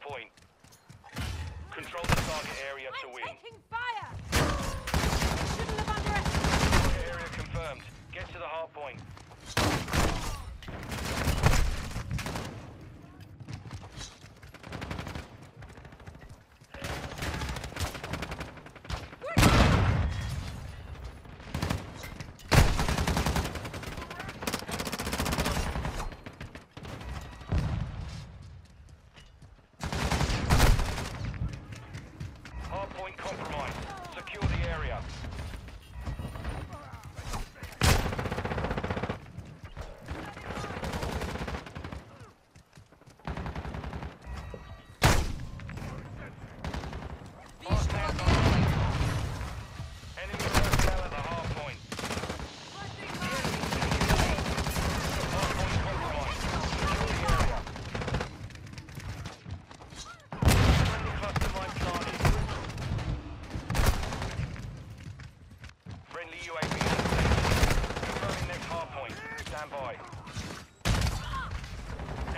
point. Control the target area I'm to win. taking fire! I shouldn't have underestimated. Target area confirmed. Get to the hard point.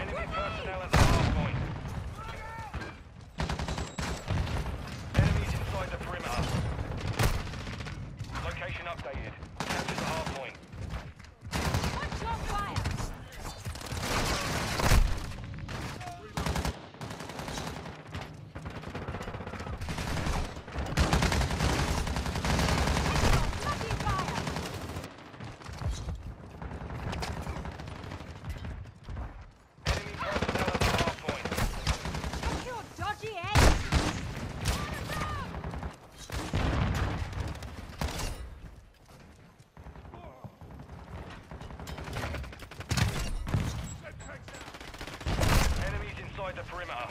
Enemy personnel perimeter.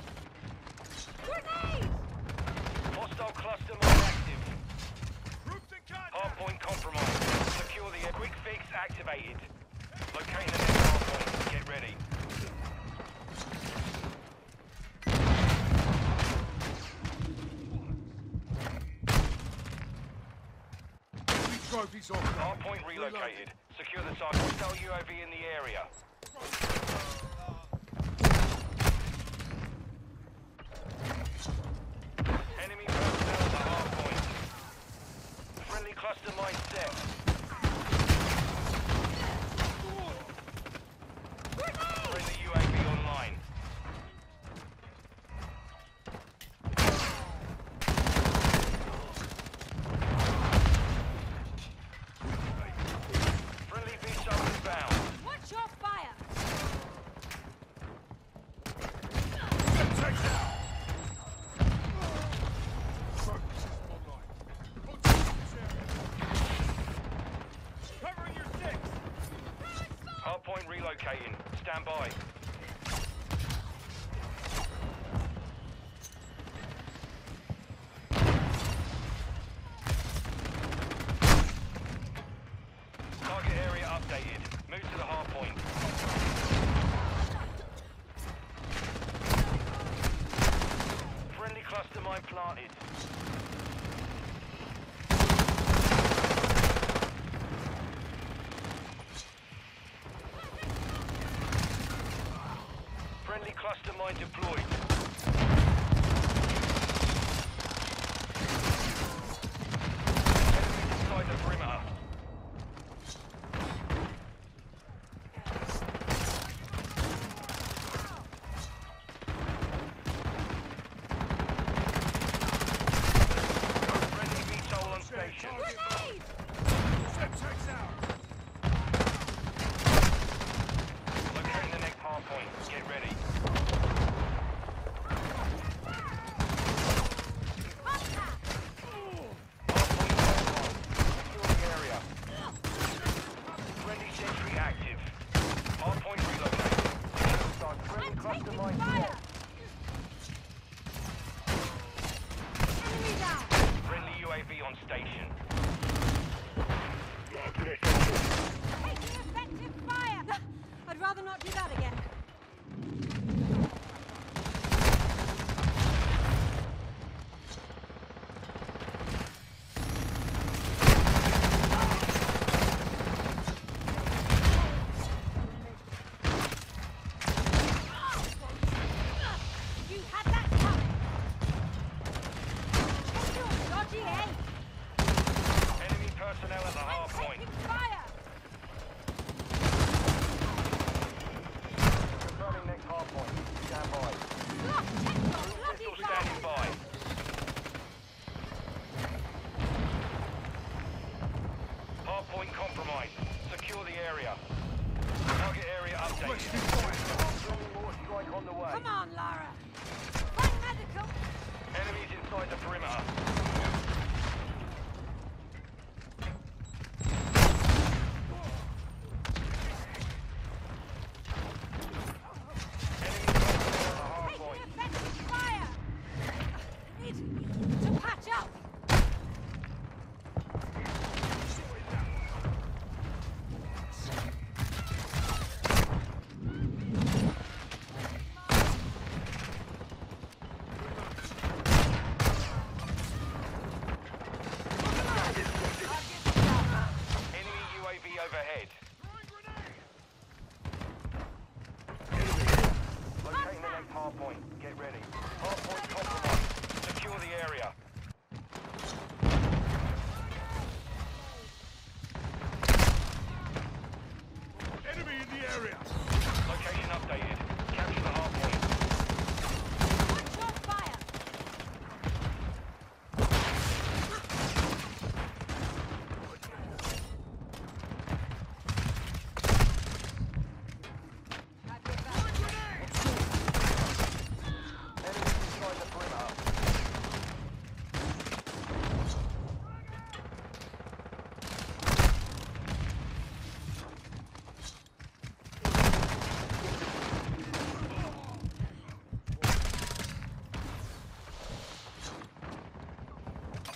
Grenade! Hostile cluster mine active. Hardpoint compromised. Secure the air. Quick fix activated. Locate the next hardpoint. Get ready. Trophies off. Hardpoint relocated. Secure the site. Hostile UAV in the area. Optimoid 6. deployed.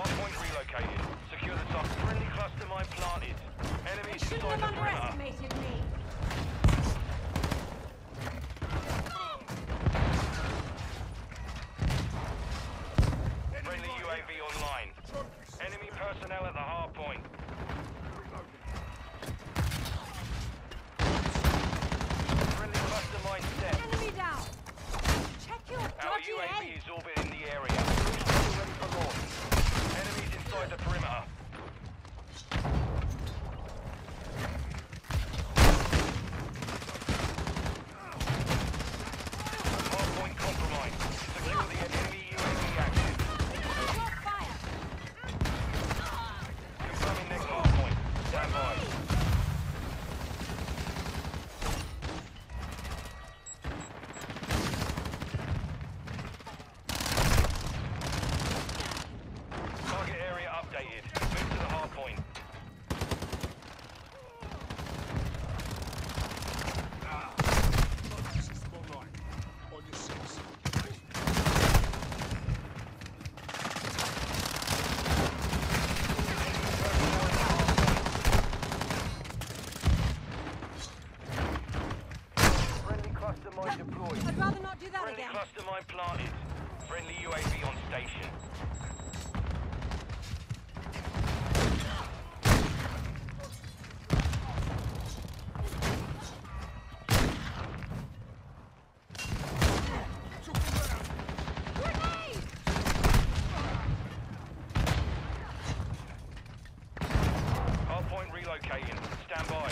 Hard point relocated. Secure the top. Friendly cluster mine planted. Inside the me. Friendly UAV online. Enemy personnel at the Cluster mine planted. Friendly UAV on station. Stand by.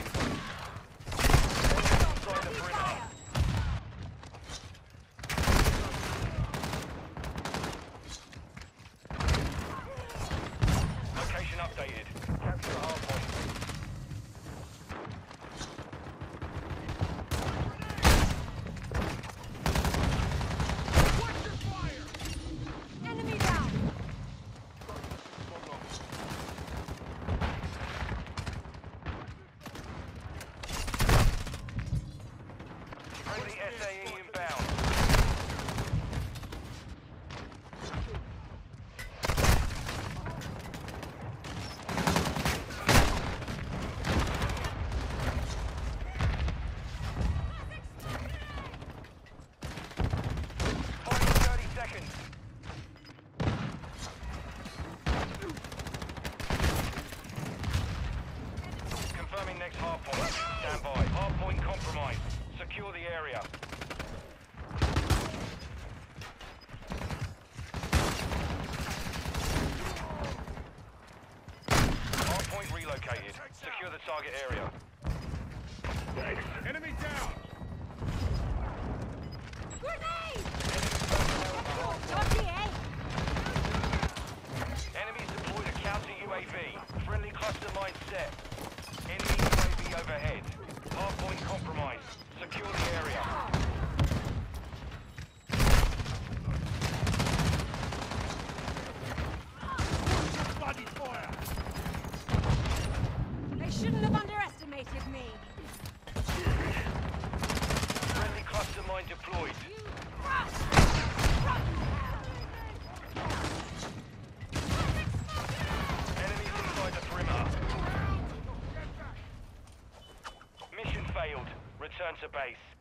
UAV. Friendly cluster mine set. Enemy UAV overhead. Hardpoint compromised. Secure the area. They shouldn't have underestimated me. Friendly cluster mine deployed. You rust! Rust! return to base.